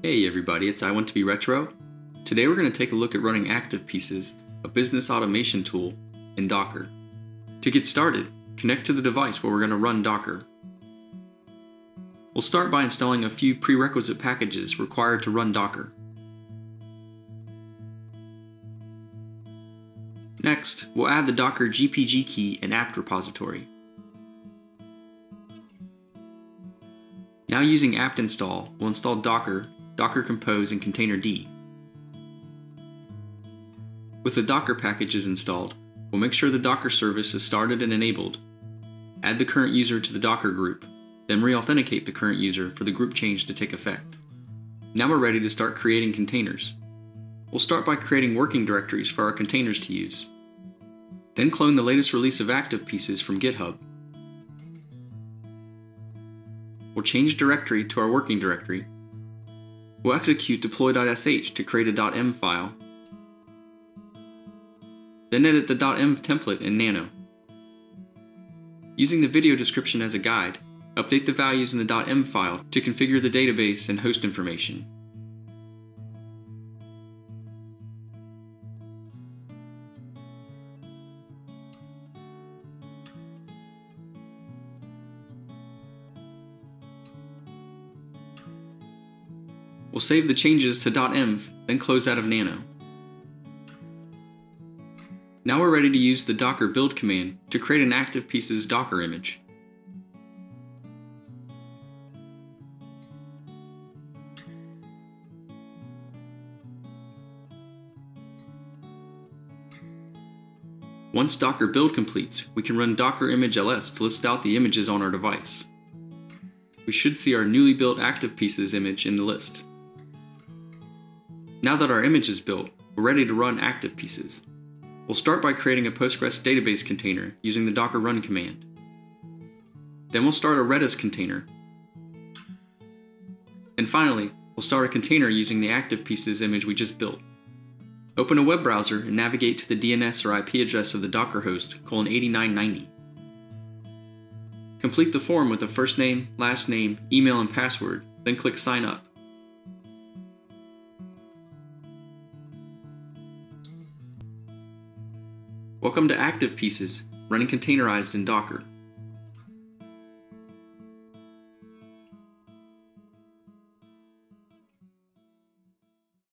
Hey everybody, it's I Want to Be Retro. Today we're going to take a look at running Activepieces, a business automation tool, in Docker. To get started, connect to the device where we're going to run Docker. We'll start by installing a few prerequisite packages required to run Docker. Next, we'll add the Docker GPG key and apt repository. Now using apt install, we'll install Docker Docker Compose, and Containerd. With the Docker packages installed, we'll make sure the Docker service is started and enabled, add the current user to the Docker group, then re-authenticate the current user for the group change to take effect. Now we're ready to start creating containers. We'll start by creating working directories for our containers to use. Then clone the latest release of Activepieces from GitHub. We'll change directory to our working directory We'll execute deploy.sh to create a .env file, then edit the .env template in Nano. Using the video description as a guide, update the values in the .env file to configure the database and host information. We'll save the changes to .env, then close out of Nano. Now we're ready to use the docker build command to create an Activepieces Docker image. Once Docker build completes, we can run docker image ls to list out the images on our device. We should see our newly built Activepieces image in the list. Now that our image is built, we're ready to run Activepieces. We'll start by creating a Postgres database container using the docker run command. Then we'll start a Redis container. And finally, we'll start a container using the Activepieces image we just built. Open a web browser and navigate to the DNS or IP address of the Docker host, colon 8990. Complete the form with the first name, last name, email, and password, then click Sign Up. Welcome to Activepieces, running containerized in Docker.